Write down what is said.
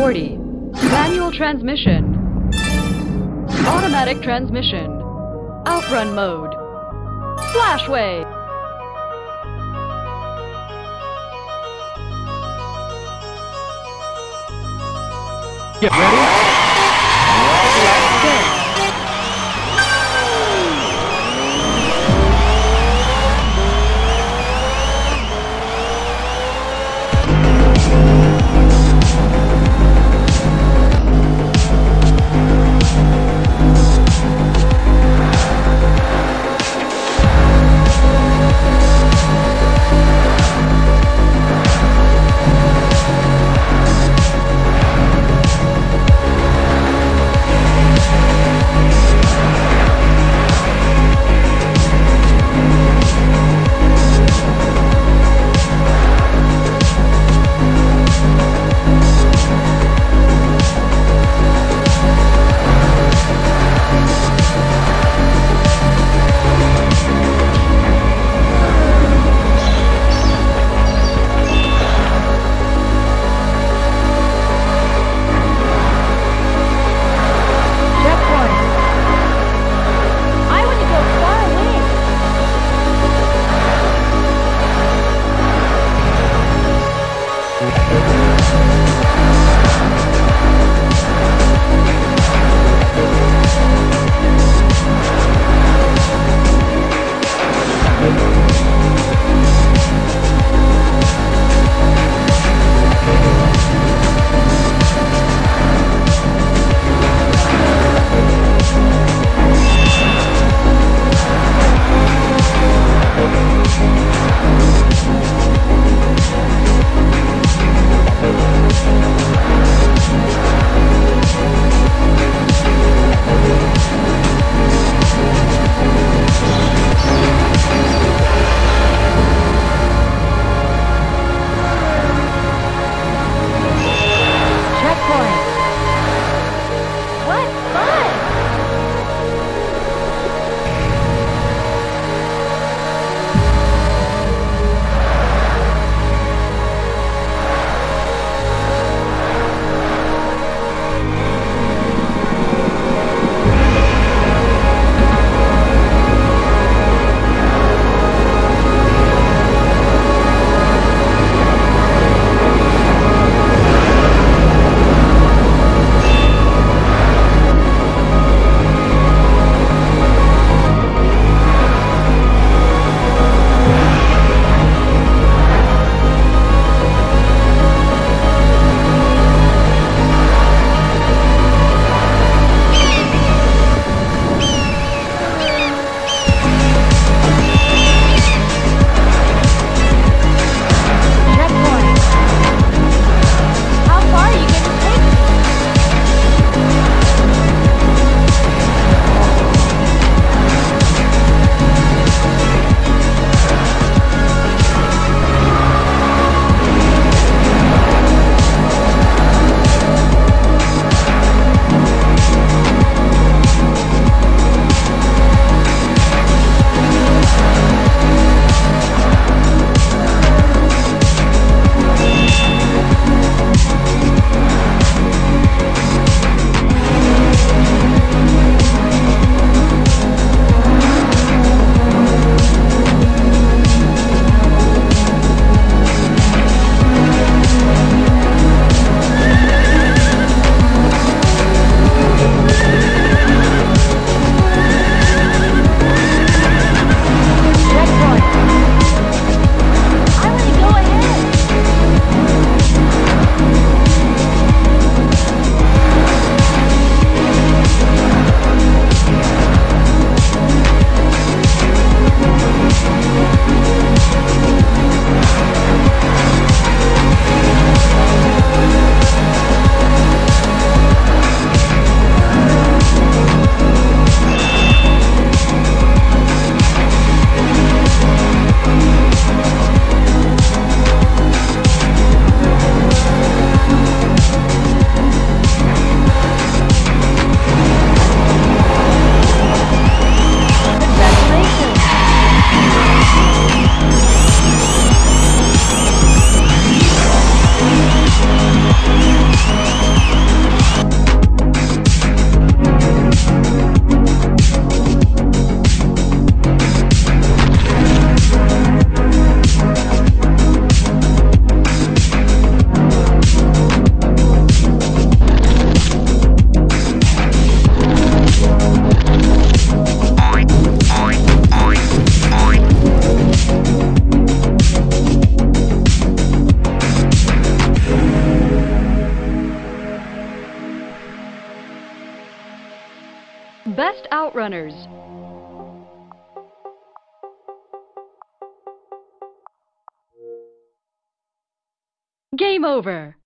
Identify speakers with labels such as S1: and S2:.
S1: 40. Manual transmission. Automatic transmission. Outrun mode. Flashway.
S2: Get ready.
S1: What! Outrunners. Game over.